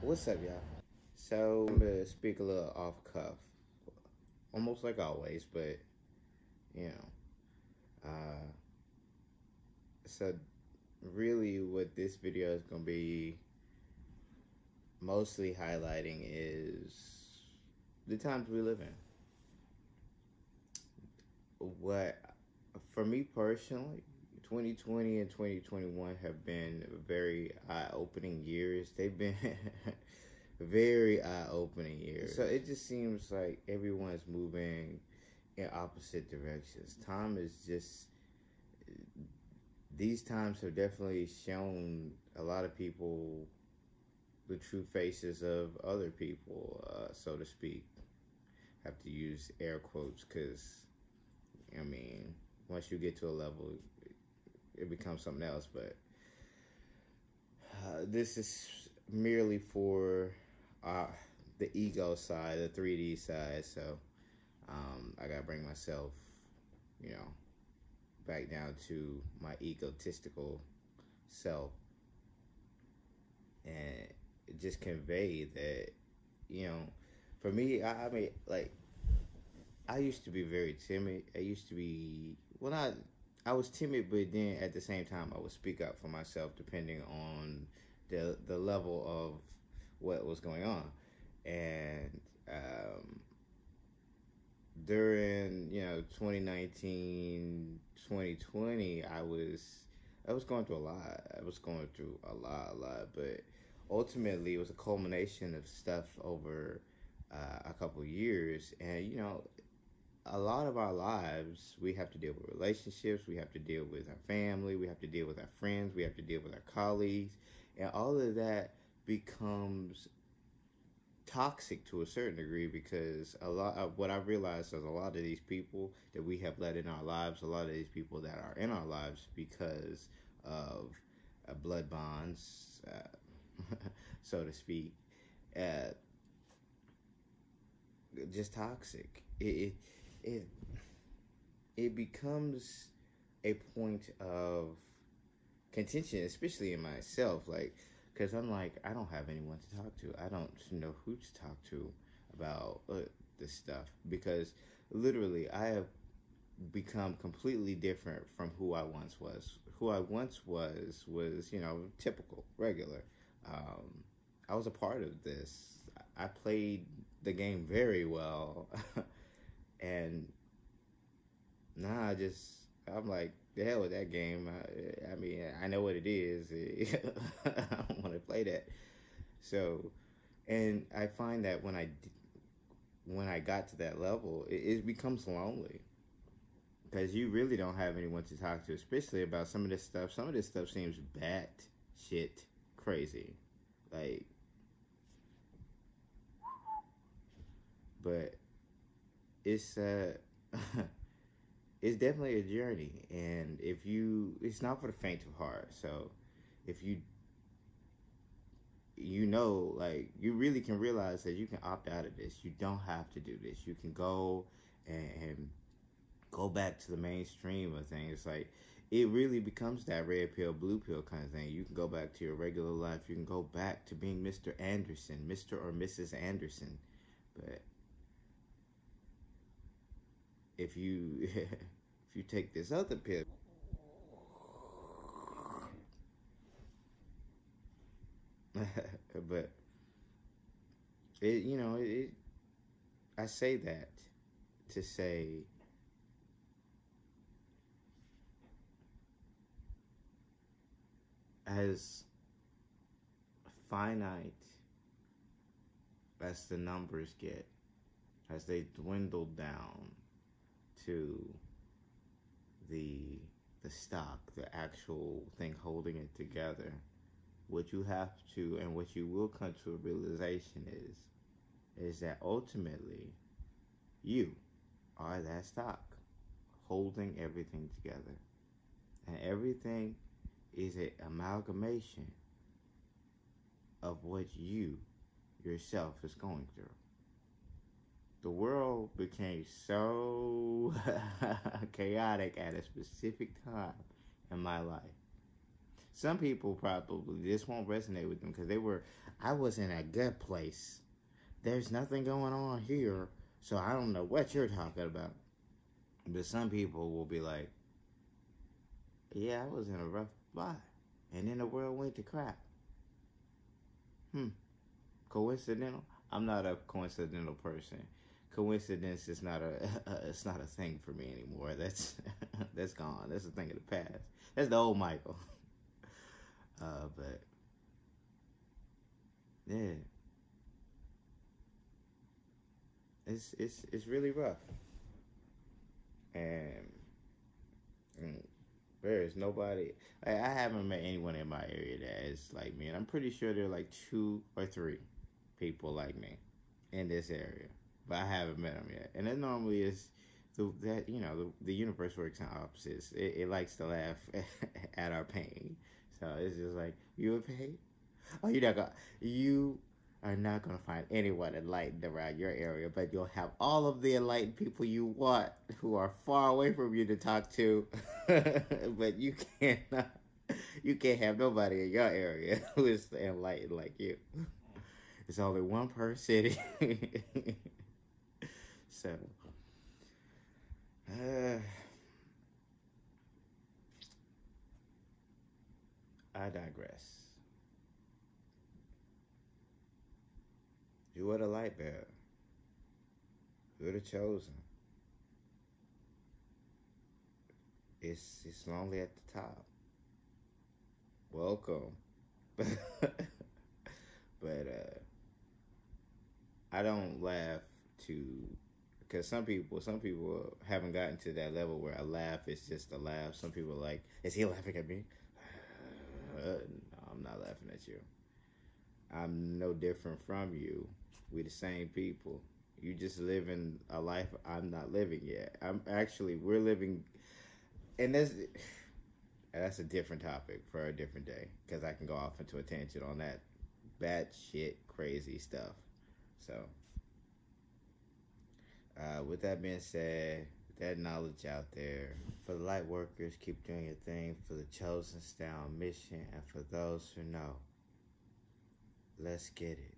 What's up, y'all? So I'm gonna speak a little off cuff, almost like always, but you know, uh, so really, what this video is gonna be mostly highlighting is the times we live in. What, for me personally, 2020 and 2021 have been very eye-opening years. They've been very eye-opening years. So it just seems like everyone's moving in opposite directions. Time is just these times have definitely shown a lot of people the true faces of other people, uh, so to speak. Have to use air quotes because, I mean, once you get to a level, it becomes something else. But uh, this is merely for uh, the ego side, the 3D side. So um, I gotta bring myself, you know, back down to my egotistical self and just convey that, you know, for me, I, I mean, like, I used to be very timid. I used to be, well, not I was timid, but then at the same time, I would speak up for myself depending on the the level of what was going on. And um, during you know 2019, 2020, I was I was going through a lot. I was going through a lot, a lot. But ultimately, it was a culmination of stuff over uh, a couple years, and you know a lot of our lives, we have to deal with relationships, we have to deal with our family, we have to deal with our friends, we have to deal with our colleagues, and all of that becomes toxic to a certain degree because a lot of what I've realized is a lot of these people that we have let in our lives, a lot of these people that are in our lives because of uh, blood bonds, uh, so to speak, uh, just toxic. It, it it it becomes a point of contention, especially in myself, like because I'm like I don't have anyone to talk to. I don't know who to talk to about uh, this stuff because literally I have become completely different from who I once was. Who I once was was you know typical, regular. Um, I was a part of this. I played the game very well. And nah, I just I'm like the hell with that game. I, I mean, I know what it is. I don't want to play that. So, and I find that when I when I got to that level, it, it becomes lonely because you really don't have anyone to talk to, especially about some of this stuff. Some of this stuff seems bat shit crazy, like. But it's uh it's definitely a journey. And if you it's not for the faint of heart. So if you you know like you really can realize that you can opt out of this. You don't have to do this. You can go and, and go back to the mainstream of things. Like it really becomes that red pill blue pill kind of thing. You can go back to your regular life. You can go back to being mr anderson mr or mrs anderson. But if you if you take this other pill. But it you know it I say that to say as finite as the numbers get as they dwindle down to the the stock, the actual thing holding it together, what you have to and what you will come to a realization is is that ultimately you are that stock holding everything together. And everything is an amalgamation of what you yourself is going through the world became so chaotic at a specific time in my life. some people probably this won't resonate with them because they were. I was in a good place. There's nothing going on here, so I don't know what you're talking about. But some people will be like, "Yeah, I was in a rough spot, and then the world went to crap." Hmm. Coincidental? I'm not a coincidental person. Coincidence is not a, it's not a thing for me anymore. That's that's gone. That's a thing of the past. That's the old Michael. Uh, but yeah, it's it's it's really rough, and, and there is nobody. Like, I haven't met anyone in my area that is like me, and I'm pretty sure there are like two or three people like me in this area, but I haven't met them yet. And that normally is the that you know the, the universe works in opposites. It, it likes to laugh at our pain. So it's just like you in pain. Oh, you're not gonna you are not gonna find anyone enlightened around your area, but you'll have all of the enlightened people you want who are far away from you to talk to. but you can't you can't have nobody in your area who is enlightened like you. It's only one per city. So uh, I digress. You are the light bearer. You're the chosen. It's it's lonely at the top. Welcome. but uh I don't laugh to because some people some people haven't gotten to that level where a laugh is just a laugh. Some people are like, is he laughing at me? No, I'm not laughing at you. I'm no different from you. We're the same people. You just living a life I'm not living yet. I'm actually we're living, and that's that's a different topic for a different day because I can go off into a tangent on that bad shit crazy stuff. So, uh, with that being said, that knowledge out there for the light workers, keep doing your thing. For the chosen, stay on mission, and for those who know, let's get it.